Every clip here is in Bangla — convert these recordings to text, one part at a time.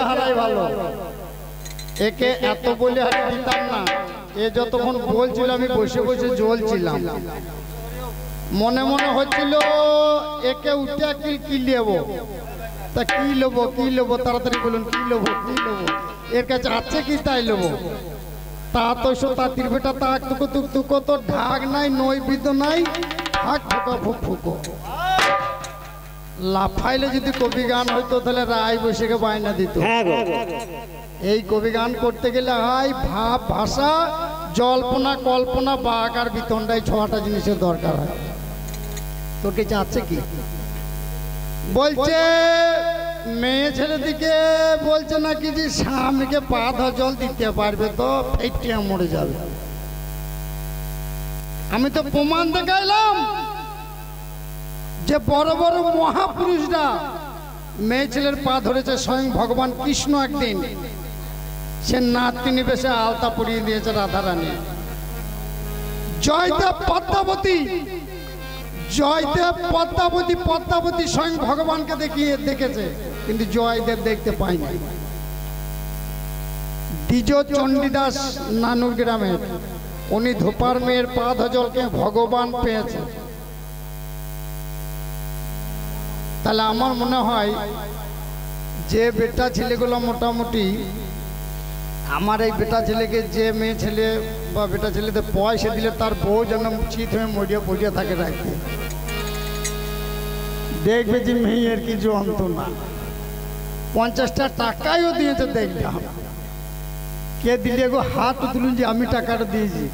হয়তো হারাই ভালো। একে এত বলে হারি দিতাম না। এ যতক্ষণ বলছিল আমি বসে বসে জ্বলছিলাম মনে মনে হচ্ছিল, একে উঠে কি কি নেব? তা কি নেব কি নেব? তাড়াতাড়ি বলুন, কি নেব কি নেব? এর কাছে আছে কি, তাই নেব? তা তো সো তা তিরবেটা তা তুকো তুক তুকো তো ঢাক নাই নই বিদ নাই। ঢাক ফুকো, ফুক, ফুকো। লাফাইলে যদি কবি গান হইতো তাহলে রায় বসেকে বায়না দিত। হ্যাঁ এই কবি গান করতে গেলে হয় ভাব ভাষা জল্পনা কল্পনা বাঘ আর বিতণ্ডায় ছটা জিনিসের দরকার হয়। তোর কাছে আছে কি? বলছে মেয়ে ছেলে দিকে বলছে নাকি যে স্বামীকে পা ধা জল দিতে পারবে তো ফেটিয়া মরে যাবে। আমি তো প্রমাণ দেখাইলাম। যে বড় বড় মহাপুরুষরা মেয়ে ছেলের পা ধরেছে স্বয়ং ভগবান কৃষ্ণ একদিন। সে নাতিনি বেশে আলতা পরিয়ে দিয়েছে রাধা রানী জয়দেব পদ্মাবতী জয়দেব পদ্মাবতী পদ্মাবতী স্বয়ং ভগবানকে দেখিয়ে দেখেছে, কিন্তু জয়দেব দেখতে পায়নি। দ্বিজ চণ্ডীদাস নানুর গ্রামের, উনি ধোপার মেয়ের পা ধজলকে ভগবান পেয়েছে। তাহলে আমার মনে হয় যে বেটা ছেলেগুলো মোটামুটি আমার এই বেটা ছেলেকে যে মেয়ে ছেলে বা বেটা ছেলেদের পয়সা দিলে তার বউ যেন চিত হয়ে মরিয়া পড়িয়া থাকে রাখবে দেখবে যে মেয়ের কিছু অন্ত না। পঞ্চাশটা টাকাইও দিয়েছে দেখলাম। কে দিলে গো হাত তুলুন যে আমি টাকাটা দিয়েছি।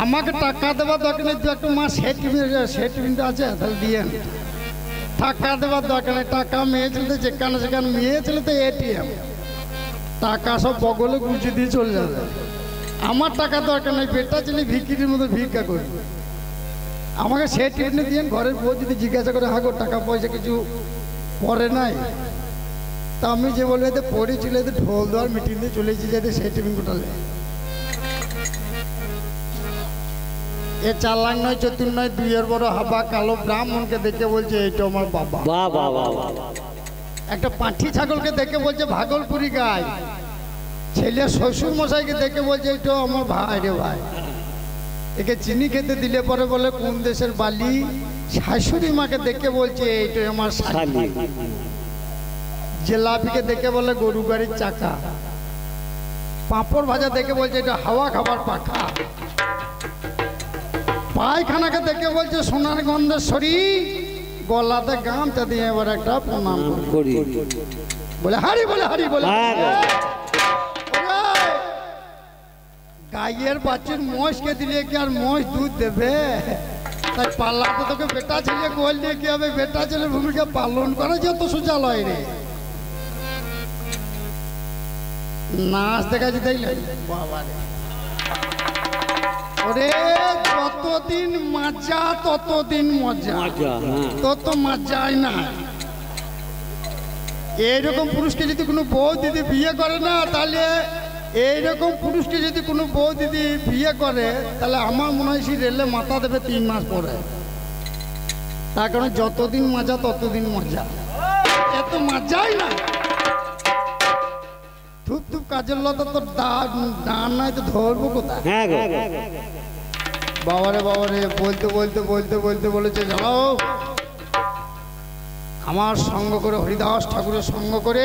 আমাকে টাকা দেওয়ার দরকার নেই একটা মাস সেটমেন্ট সেটমেন্ট আছে, তাহলে দিয়ে টাকা দেওয়ার দরকার নেই, টাকা মেয়ে ছেলে যেখানে সেখানে মেয়ে তো এটিএম টাকা সব বগলে গুছিয়ে দিয়ে চলে যাবে। আমার টাকা দরকার নেই, বেটা ছেলে ভিকিরির মতো ভিক্ষা করি। আমাকে সে সেটমেন্ট দিয়ে ঘরের বউ যদি জিজ্ঞাসা করে হাগো টাকা পয়সা কিছু পরে নাই? তা আমি যে এতে পড়েছিল ঢোল দেওয়ার মিটিং দিয়ে চলেছি যাতে সেটমেন্ট কোটালে এ চালাক নয় চতুর নয় দুইয়ের বড় হাবা কালো ব্রাহ্মণকে দেখে বলছে এইটা আমার বাবা। বাহ বাহ একটা পাঁঠি ছাগলকে দেখে বলছে ভাগলপুরি গাই। ছেলে শ্বশুর মশাইকে দেখে বলছে এইটা আমার ভাই রে ভাই। একে চিনি খেতে দিলে পরে বলে কোন দেশের বালি? শাশুড়ি মাকে দেখে বলছে এইটা আমার খালি জিলাপিকে দেখে বলে গরু গাড়ির চাকা। পাঁপড় ভাজা দেখে বলছে এটা হাওয়া খাবার পাখা। পায়খানাকে দেখে বলছে সোনার গন্ধেশ্বরী গলাতে গামছা দিয়ে এবার একটা প্রণাম করি। বলে হারি বলে হারি বলে। হ্যাঁ গাইয়ের বাচ্চার মোষকে দিলে কি আর মোষ দুধ দেবে? তাই পাল্লাতে তোকে বেটা ছেলে গোল দিয়ে কি হবে? বেটা ছেলে ভূমিকা পালন করা যত সোজা লয় রে। নাচ দেখাচ্ছি দেখলেন বাবা রে। ওরে যতদিন মজা ততদিন মজা। হ্যাঁ। তত মজাই না। এইরকম পুরুষকে যদি কোনো বউ দিদি বিয়ে করে না তাহলে এইরকম পুরুষকে যদি কোনো বউ দিদি বিয়ে করে তাহলে আমার মনে হয় সে রেলে মাথা দেবে তিন মাস পরে। তার কারণ যতদিন মজা ততদিন মজা। এত মজাই না। কাজের লতা তো ডান নাই তো ধরবো কোথায়? হ্যাঁ বাবারে বাবারে বলতে বলতে বলতে বলতে বলেছে যাও। আমার সঙ্গ করে হরিদাস ঠাকুরের সঙ্গ করে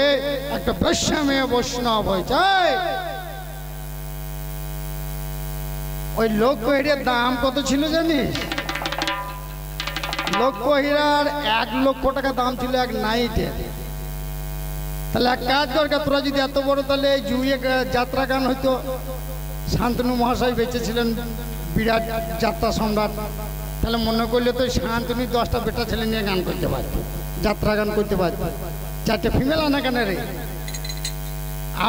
একটা বেশ্যা মেয়ে বৈষ্ণব হয়েছে। ওই লক্ষ হিরের দাম কত ছিল জানিস? লক্ষ হীরার এক লক্ষ টাকা দাম ছিল এক নাইটের। তাহলে এক কাজ দরকার তোরা যদি এত বড় তাহলে এই জুয়ে যাত্রা গান হইতো শান্তনু মহাশয় বেঁচেছিলেন, বিরাট যাত্রা সম্রাট। তাহলে মনে করলে তো শান্তনু দশটা বেটা ছেলে নিয়ে গান করতে পারত, যাত্রা গান করতে পারত। চারটে ফিমেল আনা কেন রে?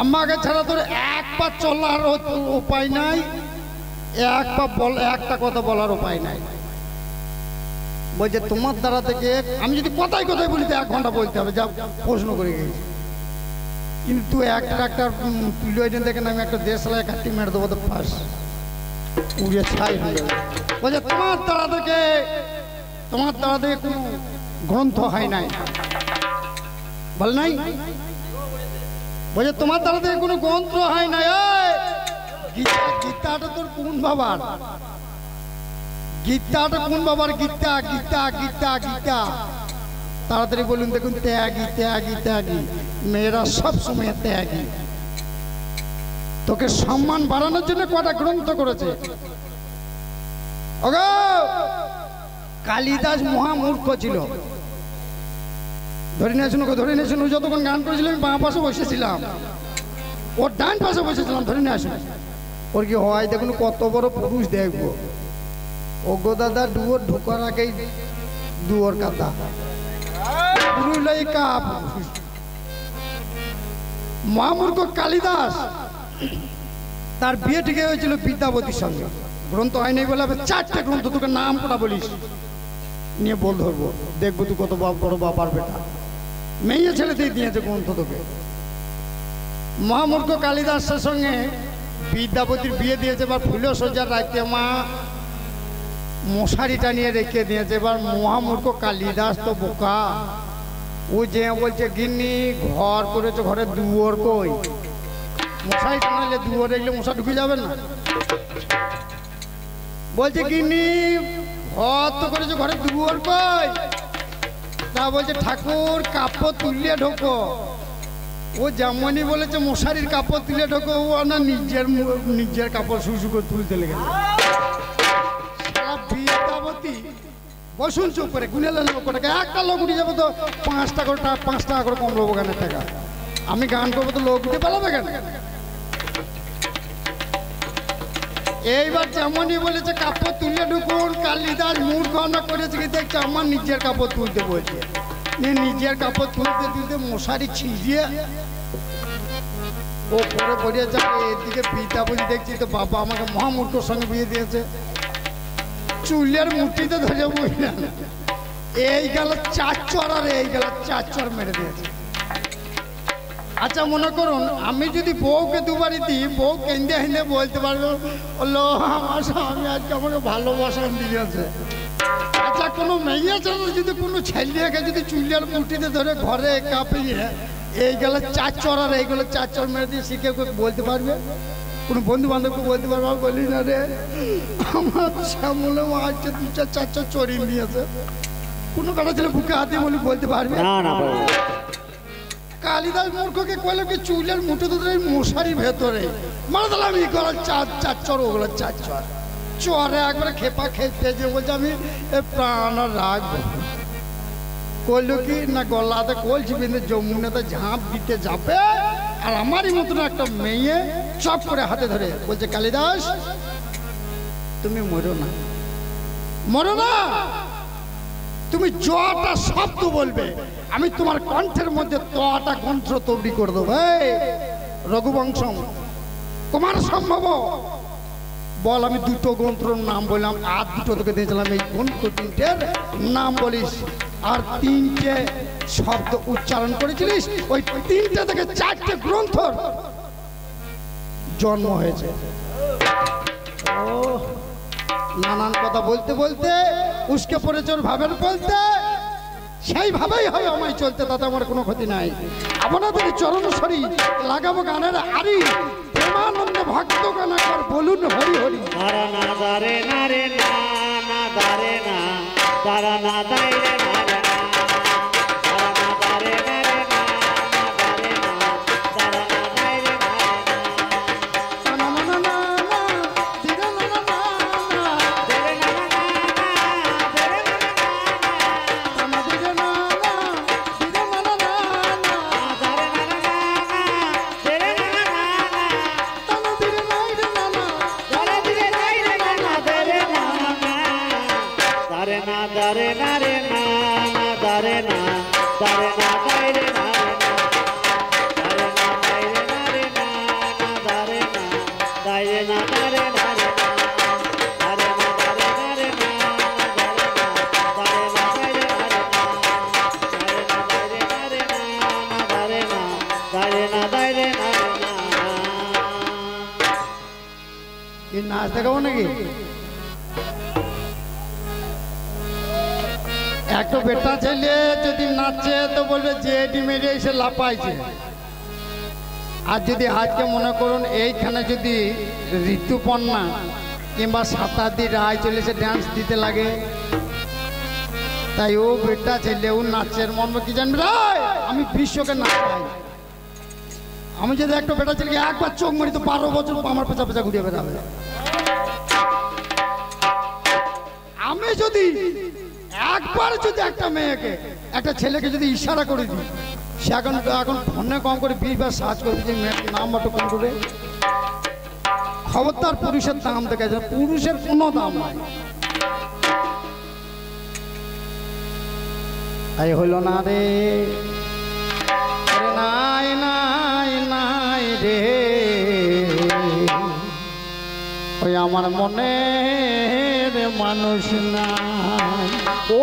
আমাকে ছাড়া তোর এক পা চলার উপায় নাই, এক পা বল একটা কথা বলার উপায় নাই। বলছে, তোমার দ্বারা থেকে আমি যদি কথাই কথাই বলি তো এক ঘণ্টা বলতে হবে, যা প্রশ্ন করে গেছি। কিন্তু একটা একটা তুলে এনে দেখেন, আমি একটা দেশলায় কাটি মেরে দেবো, তো ফার্স্ট উড়ে ছাই বলছে, তোমার তারা থেকে, তোমার তারা থেকে কোনো গ্রন্থ হয় নাই। বল, নাই? বলছে, তোমার দ্বারা থেকে কোনো গ্রন্থ হয় নাই। গীতাটা তোর কোন বাবার? গীতাটা কোন বাবার? গীতা গীতা গীতা গীতা। তাড়াতাড়ি বলুন দেখুন, ত্যাগী ত্যাগী ত্যাগী। মেয়েরা সব সময় ত্যাগী। তোকে সম্মান বাড়ানোর জন্য কটা গ্রন্থ করেছে? কালিদাস মহামূর্খ ছিল। ধরে নিয়ে আসুন ওকে ধরে নিয়ে আসুন। ও যতক্ষণ গান করেছিল আমি বাঁ পাশে বসেছিলাম। ওর ডান পাশে বসেছিলাম, ধরে নিয়ে আসুন। ওর কি হয় দেখুন, কত বড় পুরুষ দেখব। ওগো দাদা ডুয়োর ঢুকার আগেই দুয়োর কাদা মহামূর্খ কালিদাস তার বিয়ে ঠিক হয়েছিল বিদ্যাপতির সঙ্গে। গ্রন্থ হয় নাই বলে গ্রন্থ তোকে নাম বলিস? নিয়ে বল ধরবো। দেখব তুই কত বড় বাবার বেটা। মেয়ে দিয়ে দিয়েছে গ্রন্থ তোকে। মহামূর্খ কালিদাসের সঙ্গে বিদ্যাপতির বিয়ে দিয়েছে, এবার ফুলে সজ্জার রাইতে মা মশারিটা নিয়ে রেখে দিয়েছে। এবার মহামূর্খ কালিদাস তো বোকা। ও যে বলছে, গিন্নি, ঘর করেছে, ঘরে দুয়ার কই? মশারি টানালে দুয়ার এগুলো মশা ঢুকে যাবে না। বলছে, গিন্নি, ঘর তো করেছে, ঘরে দুয়ার কই? তা বলছে, ঠাকুর, কাপড় তুলিয়ে ঢোকো। ও যেমনই বলেছে, মশারির কাপড় তুলে ঢোকো। ও না নিজের নিজের কাপড় শুশু করে তুলতে লেগে বসুন চুপ করে, গুনে নেন লোক টাকা একটা লোক উঠে যাব তো পাঁচ টাকা করে পাঁচ টাকা করে কম নেব গানের টাকা। আমি গান করব তো লোক উঠে পালাবে কেন? এইবার যেমনই বলেছে, কাপড় তুলে ঢুকুন, কালিদাস মূর্খ না করেছে কি দেখছে? আমার নিজের কাপড় তুলতে বলছে। নিজের কাপড় তুলতে তুলতে মশারি ছিঁড়িয়ে ও পরে পড়ে যাবে, এদিকে বিদ্যাপতি দেখছি তো বাবা আমাকে মহামূর্খর সঙ্গে বিয়ে দিয়েছে। চুলের মুঠিতে ধরে বললেন এই গেল চার চর আর এই গেল চার চর মেরে দিয়েছে। আচ্ছা মনে করুন, আমি যদি বউকে দুবারই দিই, বউ কেন্দে হেন্দে বলতে পারব বলল আমার স্বামী আজকে আমাকে ভালোবাসন দিয়েছে। আচ্ছা কোনো মেয়ে ছেলে যদি কোনো ছেলেকে যদি চুলের মুঠিতে ধরে ঘরে কাঁপিয়ে এই গেল চার চর আর এই গেল চার চর মেরে দিয়ে শিখে বলতে পারবে? কোনো বন্ধু বান্ধবকে বলতে পারবে? বলি না রে আমার শ্যামলে আজকে দু চার চার চর চড়িয়ে নিয়েছে। কোনো কাটা ছেলে বুকে হাতে বলি বলতে পারবে? না না কালিদাস মূর্খকে কইলে কি চুলের মুঠো ধরে মশারি ভেতরে। মানে তাহলে আমি গলার চার চার চর ওগুলো চার চর চরে একবারে খেপা খেতে যে বলছে আমি এ প্রাণ রাখব কইলো কি না গলাতে কলছি বিন্দু যমুনাতে ঝাঁপ দিতে যাবে? আর আমারই মতন একটা মেয়ে চপ করে হাতে ধরে বলছে কালিদাস তুমি মরো না। মরো না? তুমি জটা শব্দ বলবে। আমি তোমার কণ্ঠের মধ্যে তটা কণ্ঠ তৈরি করে দেবো। এই, রঘুবংশম কুমার সম্ভব? বল আমি দুটো গ্রন্থর নাম বললাম আর দুটো তোকে দিয়েছিলাম এই গ্রন্থ তিনটের নাম বলিস। আর তিনটে শব্দ উচ্চারণ করেছিলিস? ওই তিনটে থেকে চারটে গ্রন্থর জন্ম হয়েছে। ও নানান কথা বলতে বলতে, উস্কে পড়েছে ওর ভাবের বলতে, সেইভাবেই হয় আমায় চলতে, তাতে আমার কোনো ক্ষতি নাই। আপনাদের চরণ সরি, লাগাবো গানের আরি প্রেমানন্দ ভক্ত গান বলুন হরি হরি। না না। দারে না দারা না দাই রে কি নাচ দেখাবো নাকি? একটা বেটা ছেলে যদি নাচে, তো বলবে যে এটি মেরে এসে লাপাইছে আর যদি আজকে মনে করুন, এইখানে যদি ঋতুপর্ণা কিংবা সাতাদি রায় চলে এসে ড্যান্স দিতে লাগে, তাই ও বেটা ছেলে, ও নাচের মর্ম কি জানবে? রায় আমি বিশ্বকে নাচাই। আমি যদি একটা বেটা ছেলেকে একবার চোখ মারি তো বারো বছর আমার পেছা পেছা ঘুরিয়ে বেড়াবে। আমি যদি একবার যদি একটা মেয়েকে, একটা ছেলেকে যদি ইশারা করে দিই, সে এখন এখন ফোনে কম করে বিশ বার সার্চ করবে যে মেয়ের নাম একটু কম করবে খবরদার পুরুষের দাম দেখে যায় পুরুষের কোনো দাম নাই। এই হইল না রে। রে। ওই আমার মনের মানুষ না। ও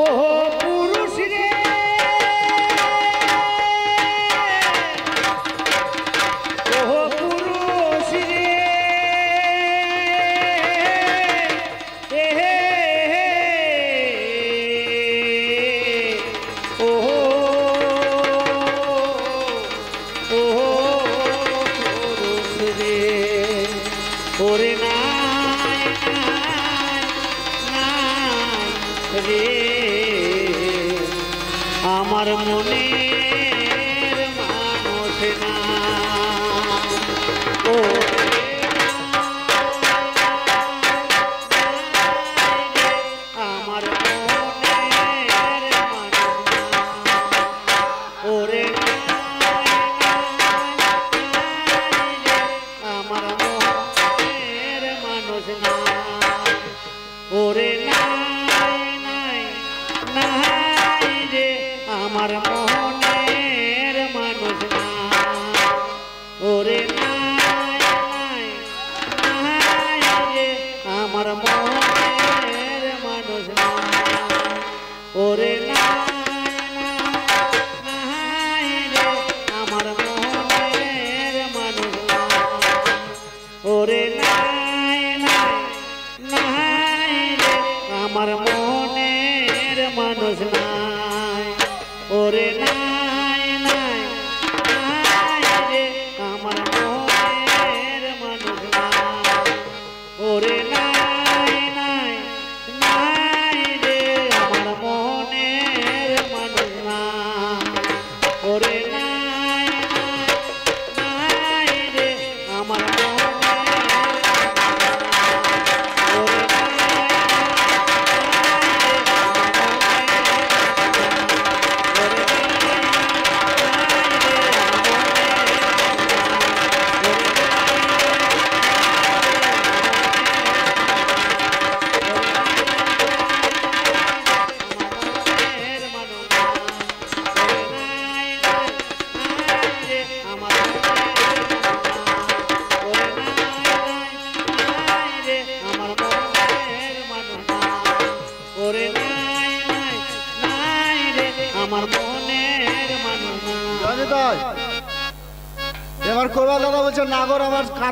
morena.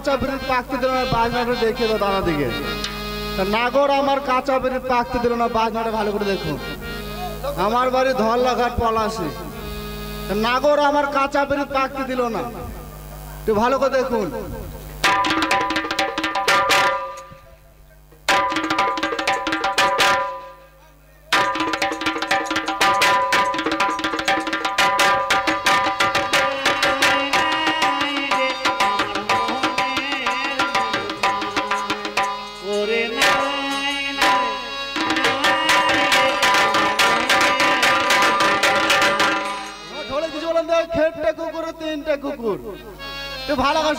কাঁচা বিড়ি পাকতে দিল না বাজনাটা দেখে দাও দাদা দিকে। নাগর আমার কাঁচা বিড়ি পাকতে দিল না, বাজনাটা ভালো করে দেখুন আমার বাড়ি ধরলাঘাট পলাশি। নাগর আমার কাঁচা বিড়ি পাকতে দিল না। একটু ভালো করে দেখুন।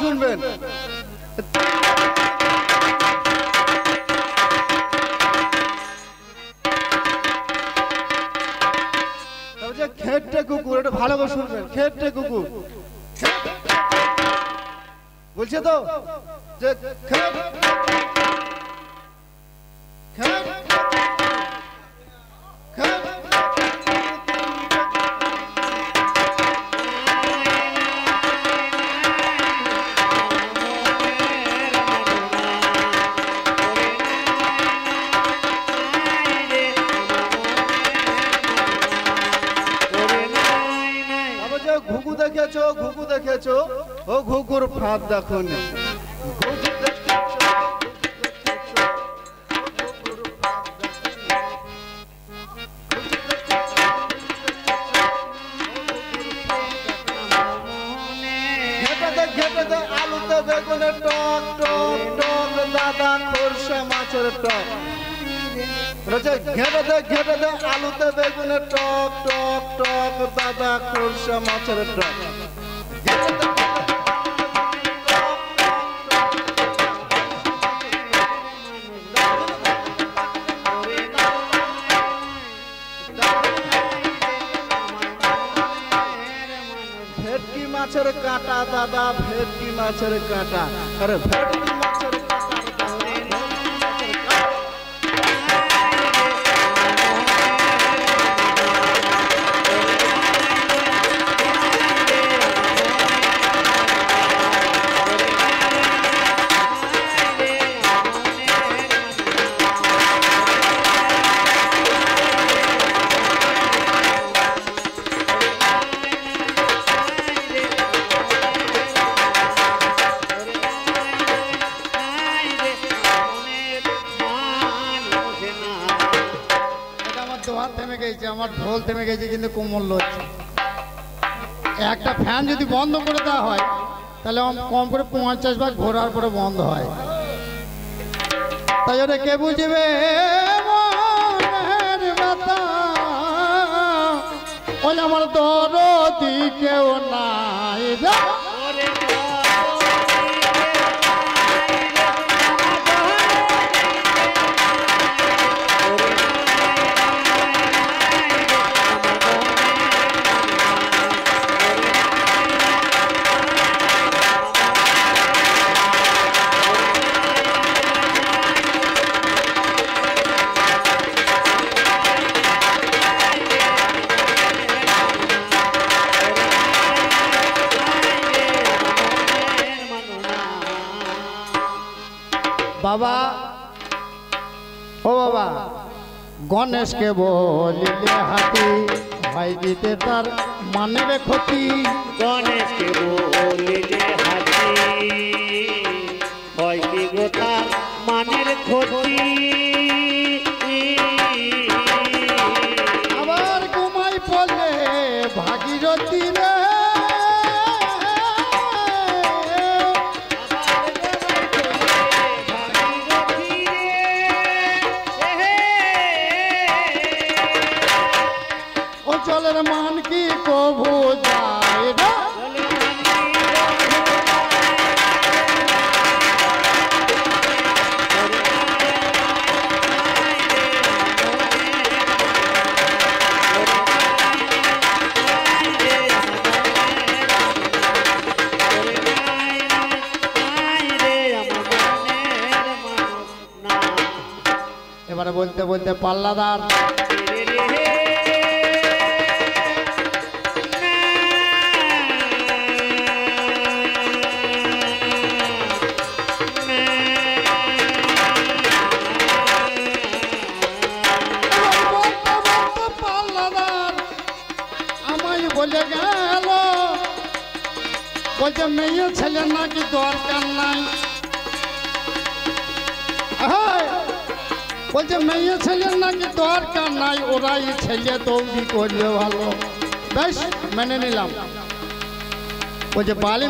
শুনবেন। কুকুর একটু ভালো করে শুনবেন। কুকুর। বলছে তো খেট ঘুঘুর ফাঁদ দেখো নি ঘুঘু দেখেছ, ঘেটেতে ঘেটেতে আলুতে বেগুনে টক টক টক দাদা খোরসা মাছের টক। ঘেটেতে ঘেটেতে আলুতে বেগুনে টক টক টক দাদা খোরসা মাছের টক। ভেটকি মাছের কাঁটা দাদা ভেটকি মাছের কাঁটা। আরে ভেটকি আমার দোয়া থেমে গেছে, আমার ঢোল থেমে গেছে, কিন্তু কোমল হচ্ছে একটা ফ্যান যদি বন্ধ করে দেওয়া হয়, তাহলে কম করে পঞ্চাশ ভাগ ঘোরার পরে বন্ধ হয়। তাই ওটা কে বুঝবে? আমার দরদি কেউ নাই। বাবা। ও বাবা গণেশকে বলিলে হাতি হয় দিতে তার মানের ক্ষতি। গণেশকে বলিলে হাতি হয় কি গো তার মানের ক্ষতি। আবার ঘুমাই পড়লে ভাগীরথী রে। এবারে বলতে বলতে পাল্লাদার। বলছে মেয়ে ছেলে নাকি দরকার নাই? হ্যাঁ বলছে, মেয়ে ছেলে নাকি দরকার নাই, ওরাই ছেলে তৈরি করবে ভালো। বেশ, মেনে নিলাম। বলছে, বালি